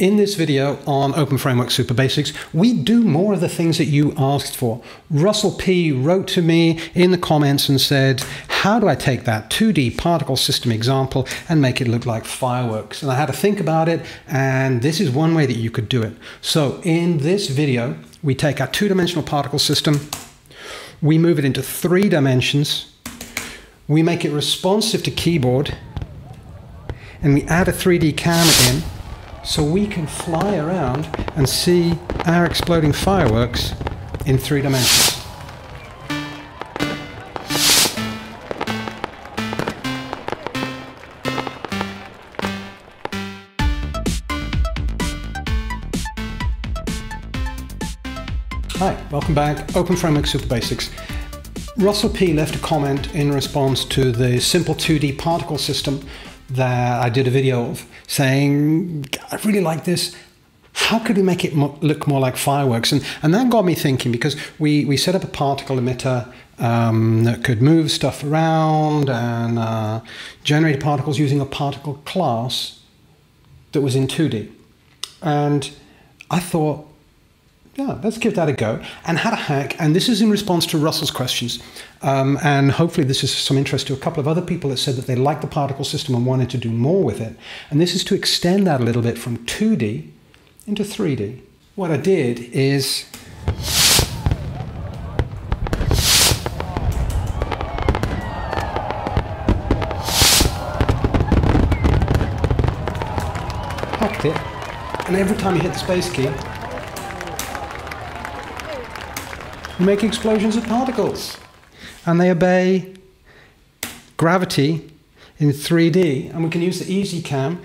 In this video on Open Framework Super Basics, we do more of the things that you asked for. Russell P. wrote to me in the comments and said, how do I take that 2D particle system example and make it look like fireworks? And I had to think about it, and this is one way that you could do it. So in this video, we take our two-dimensional particle system, we move it into three dimensions, we make it responsive to keyboard, and we add a 3D cam in, so we can fly around and see our exploding fireworks in three dimensions. Hi, welcome back. Open Framework Super Basics. Russell P left a comment in response to the simple 2D particle system that I did a video of saying, I really like this. How could we make it look more like fireworks? And, and that got me thinking because we, we set up a particle emitter um, that could move stuff around and uh, generate particles using a particle class that was in 2D. And I thought, yeah, let's give that a go. And had a hack, and this is in response to Russell's questions. Um, and hopefully, this is some interest to a couple of other people that said that they liked the particle system and wanted to do more with it. And this is to extend that a little bit from 2D into 3D. What I did is it, and every time you hit the space key, you make explosions of particles. And they obey gravity in 3D. And we can use the EasyCam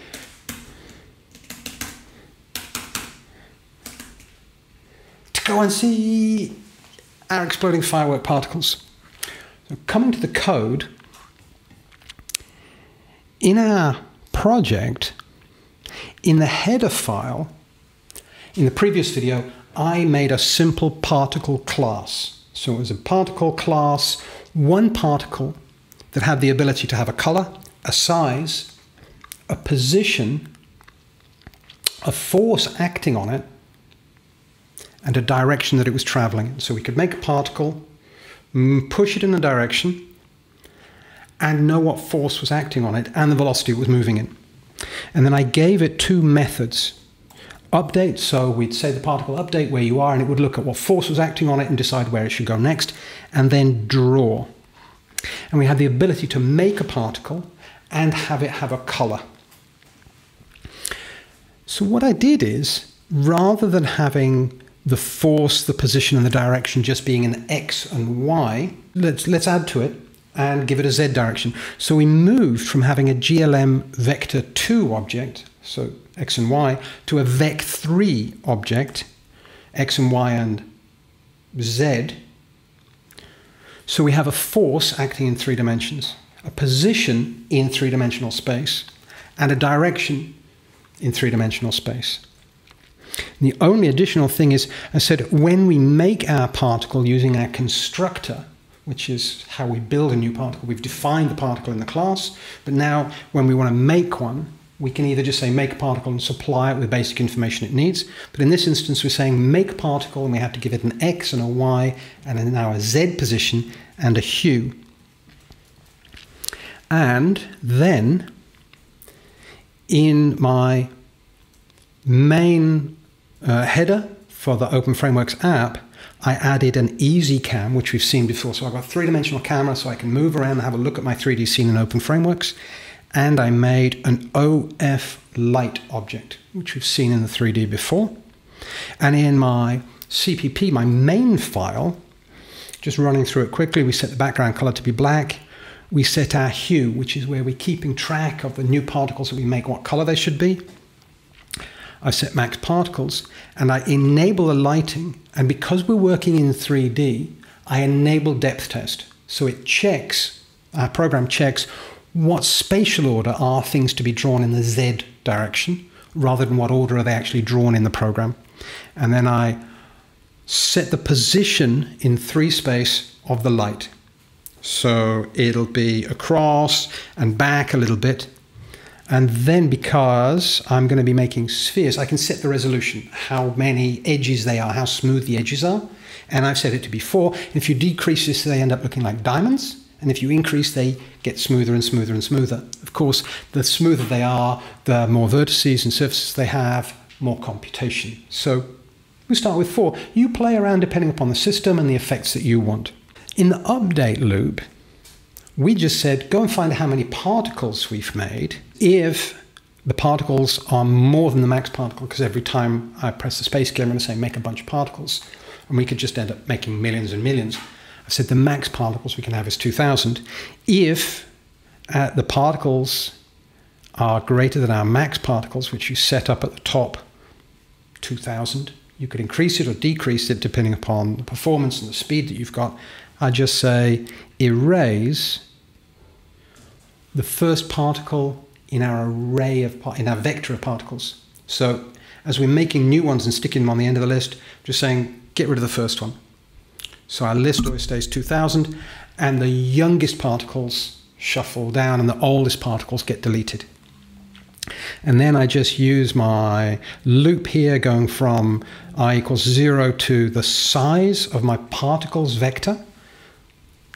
to go and see our exploding firework particles. So coming to the code, in our project, in the header file, in the previous video, I made a simple particle class. So it was a particle class, one particle that had the ability to have a color, a size, a position, a force acting on it, and a direction that it was traveling. So we could make a particle, mm, push it in a direction, and know what force was acting on it and the velocity it was moving in. And then I gave it two methods update. So we'd say the particle update where you are, and it would look at what force was acting on it and decide where it should go next, and then draw. And we had the ability to make a particle and have it have a color. So what I did is, rather than having the force, the position, and the direction just being an x and y, let's, let's add to it and give it a z direction. So we moved from having a GLM vector 2 object, so x and y, to a vec3 object, x and y and z. So we have a force acting in three dimensions, a position in three-dimensional space, and a direction in three-dimensional space. And the only additional thing is, I said, when we make our particle using our constructor, which is how we build a new particle, we've defined the particle in the class, but now when we want to make one, we can either just say make particle and supply it with basic information it needs. But in this instance, we're saying make particle and we have to give it an X and a Y and now a Z position and a hue. And then in my main uh, header for the Open Frameworks app, I added an easy cam, which we've seen before. So I've got a three-dimensional camera so I can move around and have a look at my 3D scene in Open Frameworks and I made an OF light object, which we've seen in the 3D before. And in my CPP, my main file, just running through it quickly, we set the background color to be black. We set our hue, which is where we're keeping track of the new particles that we make, what color they should be. I set max particles and I enable the lighting. And because we're working in 3D, I enable depth test. So it checks, our program checks what spatial order are things to be drawn in the Z direction rather than what order are they actually drawn in the program. And then I set the position in three space of the light. So it'll be across and back a little bit. And then because I'm going to be making spheres, I can set the resolution, how many edges they are, how smooth the edges are. And I've set it to be four. If you decrease this, they end up looking like diamonds. And if you increase, they get smoother and smoother and smoother. Of course, the smoother they are, the more vertices and surfaces they have, more computation. So we start with four. You play around depending upon the system and the effects that you want. In the update loop, we just said go and find how many particles we've made if the particles are more than the max particle, because every time I press the space key, I'm going to say make a bunch of particles. And we could just end up making millions and millions. I said the max particles we can have is 2,000. If uh, the particles are greater than our max particles, which you set up at the top, 2,000, you could increase it or decrease it depending upon the performance and the speed that you've got. I just say erase the first particle in our array of in our vector of particles. So as we're making new ones and sticking them on the end of the list, just saying get rid of the first one. So our list always stays 2000 and the youngest particles shuffle down and the oldest particles get deleted. And then I just use my loop here going from i equals 0 to the size of my particles vector,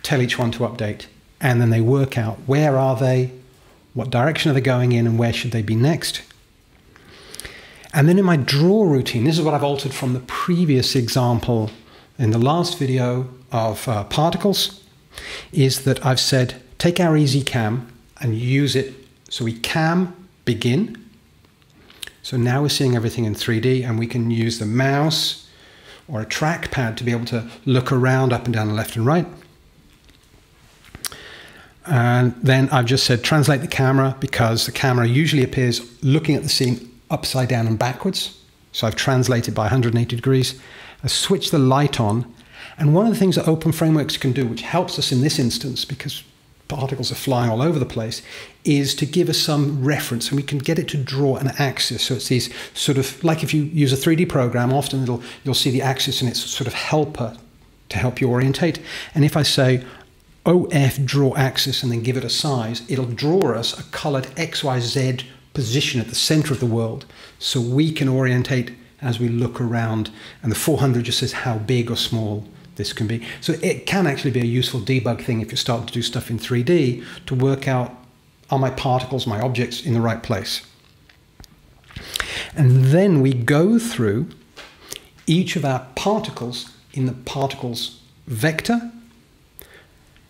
tell each one to update. And then they work out where are they, what direction are they going in, and where should they be next. And then in my draw routine, this is what I've altered from the previous example in the last video of uh, particles, is that I've said take our easy cam and use it so we cam begin. So now we're seeing everything in 3D and we can use the mouse or a trackpad to be able to look around up and down left and right. And then I've just said translate the camera because the camera usually appears looking at the scene upside down and backwards. So I've translated by 180 degrees. I switch the light on. And one of the things that Open Frameworks can do, which helps us in this instance, because particles are flying all over the place, is to give us some reference and we can get it to draw an axis. So it's these sort of, like if you use a 3D program, often it'll, you'll see the axis and it's sort of helper to help you orientate. And if I say OF draw axis and then give it a size, it'll draw us a colored XYZ position at the center of the world so we can orientate as we look around. And the 400 just says how big or small this can be. So it can actually be a useful debug thing if you're starting to do stuff in 3D to work out are my particles, my objects in the right place. And then we go through each of our particles in the particles vector,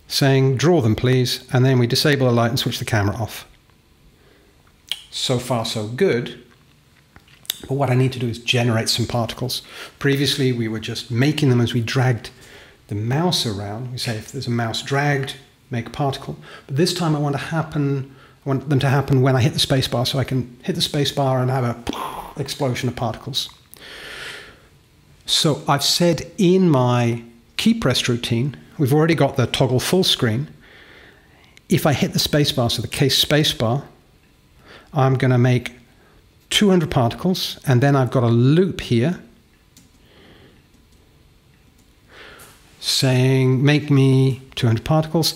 saying draw them please, and then we disable the light and switch the camera off. So far so good. But what I need to do is generate some particles. Previously, we were just making them as we dragged the mouse around. We say if there's a mouse dragged, make a particle. But this time I want to happen, I want them to happen when I hit the spacebar, so I can hit the spacebar and have a explosion of particles. So I've said in my key press routine, we've already got the toggle full screen. If I hit the spacebar, so the case spacebar, I'm going to make 200 particles, and then I've got a loop here saying make me 200 particles.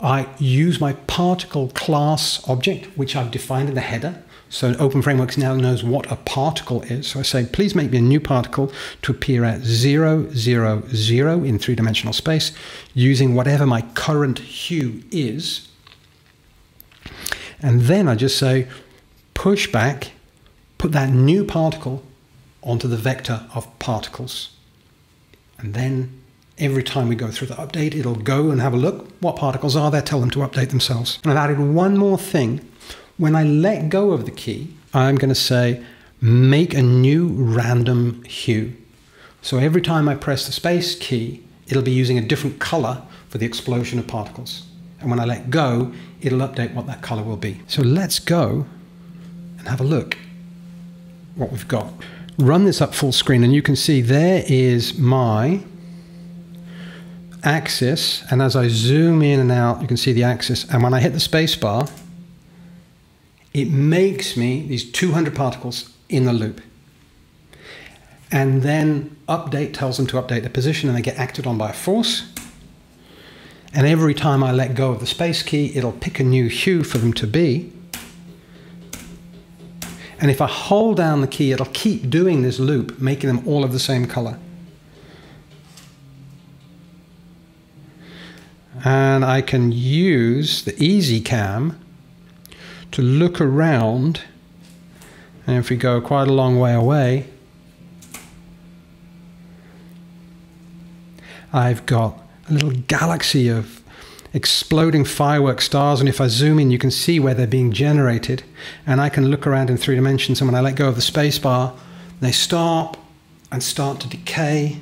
I use my particle class object, which I've defined in the header. So Open Frameworks now knows what a particle is. So I say, please make me a new particle to appear at 0, 0, 0 in three-dimensional space using whatever my current hue is. And then I just say, push back, put that new particle onto the vector of particles. And then every time we go through the update, it'll go and have a look. What particles are there? Tell them to update themselves. And I've added one more thing. When I let go of the key, I'm going to say, make a new random hue. So every time I press the space key, it'll be using a different color for the explosion of particles. And when I let go, it'll update what that color will be. So let's go have a look what we've got. Run this up full screen and you can see there is my axis, and as I zoom in and out, you can see the axis. And when I hit the space bar, it makes me these 200 particles in the loop. And then update tells them to update the position and they get acted on by a force. And every time I let go of the space key, it'll pick a new hue for them to be. And if I hold down the key, it'll keep doing this loop, making them all of the same color. And I can use the Easy Cam to look around. And if we go quite a long way away, I've got a little galaxy of exploding firework stars. And if I zoom in, you can see where they're being generated. And I can look around in three dimensions. And when I let go of the spacebar, they stop and start to decay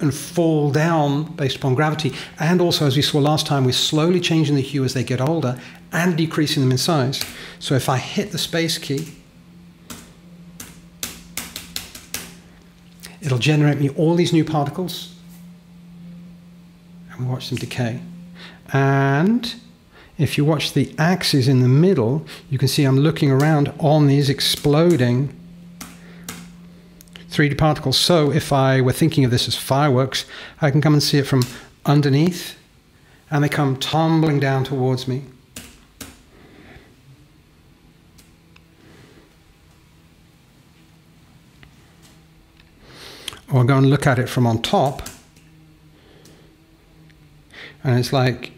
and fall down based upon gravity. And also, as we saw last time, we're slowly changing the hue as they get older and decreasing them in size. So if I hit the space key, it'll generate me all these new particles and watch them decay. And if you watch the axes in the middle, you can see I'm looking around on these exploding 3D particles. So if I were thinking of this as fireworks, I can come and see it from underneath, and they come tumbling down towards me. Or go and look at it from on top, and it's like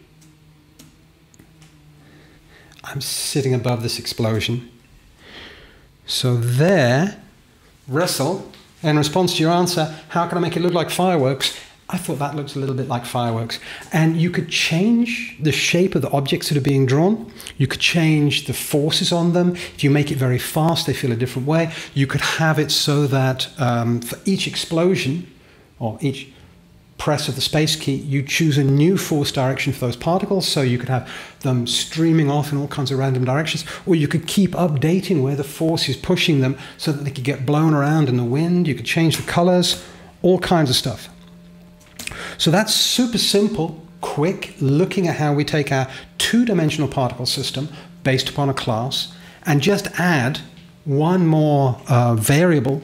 I'm sitting above this explosion. So there, Russell, in response to your answer, how can I make it look like fireworks? I thought that looks a little bit like fireworks. And you could change the shape of the objects that are being drawn. You could change the forces on them. If you make it very fast, they feel a different way. You could have it so that um, for each explosion or each press of the space key, you choose a new force direction for those particles. So you could have them streaming off in all kinds of random directions, or you could keep updating where the force is pushing them so that they could get blown around in the wind. You could change the colors, all kinds of stuff. So that's super simple, quick, looking at how we take our two dimensional particle system based upon a class and just add one more uh, variable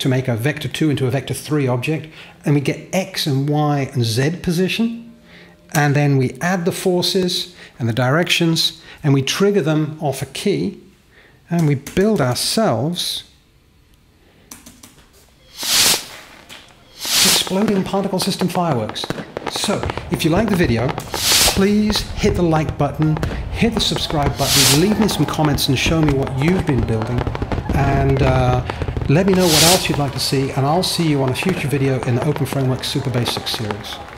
to make a vector 2 into a vector 3 object, and we get x and y and z position, and then we add the forces and the directions, and we trigger them off a key, and we build ourselves exploding particle system fireworks. So, if you like the video, please hit the like button, hit the subscribe button, leave me some comments and show me what you've been building. And uh, let me know what else you'd like to see, and I'll see you on a future video in the Open Framework Super Basics series.